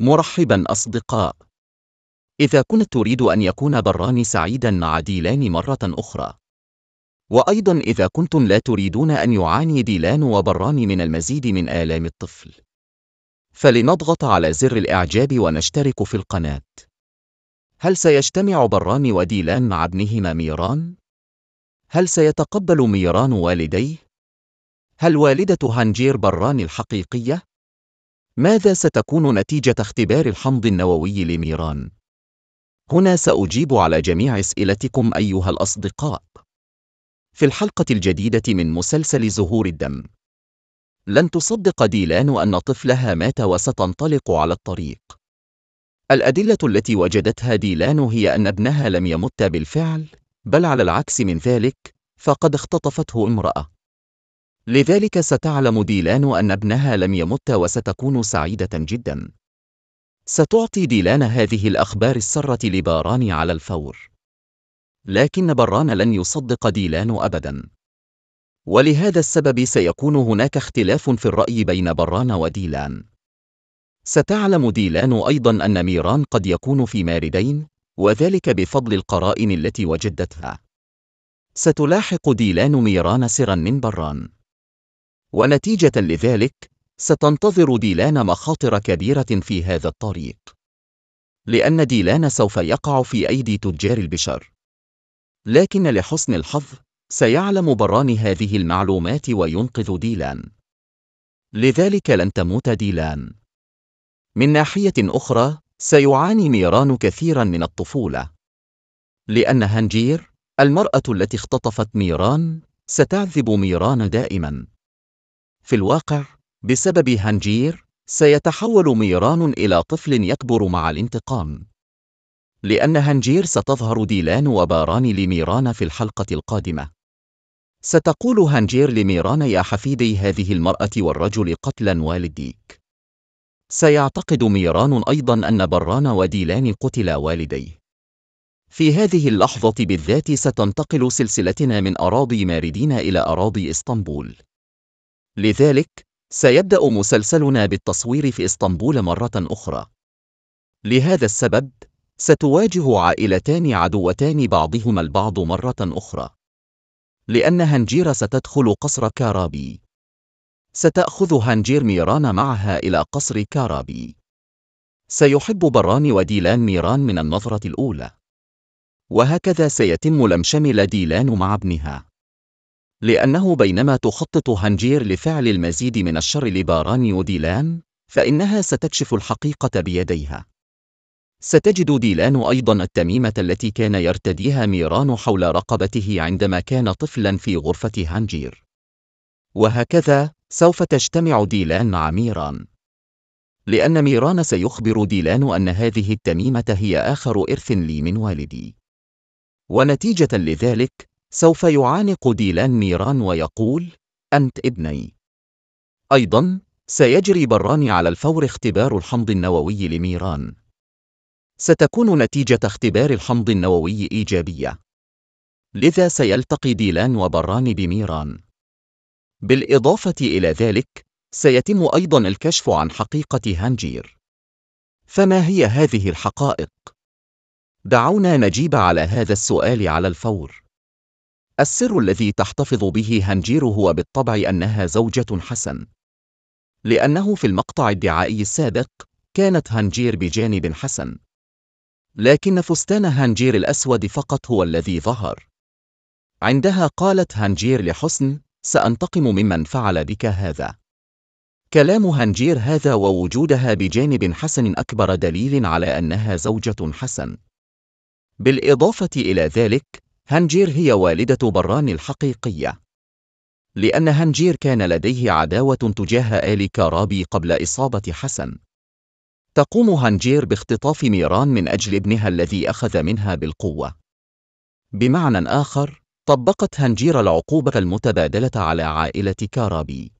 مرحبا أصدقاء إذا كنت تريد أن يكون براني سعيدا مع ديلان مرة أخرى وأيضا إذا كنتم لا تريدون أن يعاني ديلان وبراني من المزيد من آلام الطفل فلنضغط على زر الإعجاب ونشترك في القناة هل سيجتمع براني وديلان مع ابنهما ميران؟ هل سيتقبل ميران والديه؟ هل والدة هانجير براني الحقيقية؟ ماذا ستكون نتيجة اختبار الحمض النووي لميران؟ هنا سأجيب على جميع أسئلتكم أيها الأصدقاء. في الحلقة الجديدة من مسلسل زهور الدم. لن تصدق ديلان أن طفلها مات وستنطلق على الطريق. الأدلة التي وجدتها ديلان هي أن ابنها لم يمت بالفعل، بل على العكس من ذلك، فقد اختطفته امرأة. لذلك ستعلم ديلان أن ابنها لم يمت وستكون سعيدة جدا. ستعطي ديلان هذه الأخبار السرة لباران على الفور. لكن بران لن يصدق ديلان أبدا. ولهذا السبب سيكون هناك اختلاف في الرأي بين بران وديلان. ستعلم ديلان أيضا أن ميران قد يكون في ماردين، وذلك بفضل القرائن التي وجدتها. ستلاحق ديلان ميران سرا من بران. ونتيجة لذلك، ستنتظر ديلان مخاطر كبيرة في هذا الطريق. لأن ديلان سوف يقع في أيدي تجار البشر. لكن لحسن الحظ، سيعلم بران هذه المعلومات وينقذ ديلان. لذلك لن تموت ديلان. من ناحية أخرى، سيعاني ميران كثيرا من الطفولة. لأن هنجير، المرأة التي اختطفت ميران، ستعذب ميران دائما. في الواقع، بسبب هنجير، سيتحول ميران إلى طفل يكبر مع الانتقام. لأن هنجير ستظهر ديلان وباران لميران في الحلقة القادمة. ستقول هنجير لميران يا حفيدي هذه المرأة والرجل قتلا والديك. سيعتقد ميران أيضا أن بران وديلان قتلا والديه. في هذه اللحظة بالذات ستنتقل سلسلتنا من أراضي ماردين إلى أراضي إسطنبول. لذلك، سيبدأ مسلسلنا بالتصوير في إسطنبول مرة أخرى. لهذا السبب، ستواجه عائلتان عدوتان بعضهما البعض مرة أخرى. لأن هانجير ستدخل قصر كارابي. ستأخذ هانجير ميران معها إلى قصر كارابي. سيحب بران وديلان ميران من النظرة الأولى. وهكذا سيتم لم شمل ديلان مع ابنها. لأنه بينما تخطط هانجير لفعل المزيد من الشر لباران وديلان، فإنها ستكشف الحقيقة بيديها. ستجد ديلان أيضا التميمة التي كان يرتديها ميران حول رقبته عندما كان طفلا في غرفة هانجير. وهكذا، سوف تجتمع ديلان مع ميران. لأن ميران سيخبر ديلان أن هذه التميمة هي آخر إرث لي من والدي. ونتيجة لذلك، سوف يعانق ديلان ميران ويقول: أنت ابني. أيضا، سيجري بران على الفور اختبار الحمض النووي لميران. ستكون نتيجة اختبار الحمض النووي إيجابية. لذا سيلتقي ديلان وبران بميران. بالإضافة إلى ذلك، سيتم أيضا الكشف عن حقيقة هانجير. فما هي هذه الحقائق؟ دعونا نجيب على هذا السؤال على الفور. السر الذي تحتفظ به هانجير هو بالطبع أنها زوجة حسن. لأنه في المقطع الدعائي السابق، كانت هانجير بجانب حسن. لكن فستان هانجير الأسود فقط هو الذي ظهر. عندها قالت هانجير لحسن: سأنتقم ممن فعل بك هذا. كلام هانجير هذا ووجودها بجانب حسن أكبر دليل على أنها زوجة حسن. بالإضافة إلى ذلك، هانجير هي والدة بران الحقيقية. لأن هانجير كان لديه عداوة تجاه آل كارابي قبل إصابة حسن. تقوم هانجير باختطاف ميران من أجل ابنها الذي أخذ منها بالقوة. بمعنى آخر، طبقت هانجير العقوبة المتبادلة على عائلة كارابي.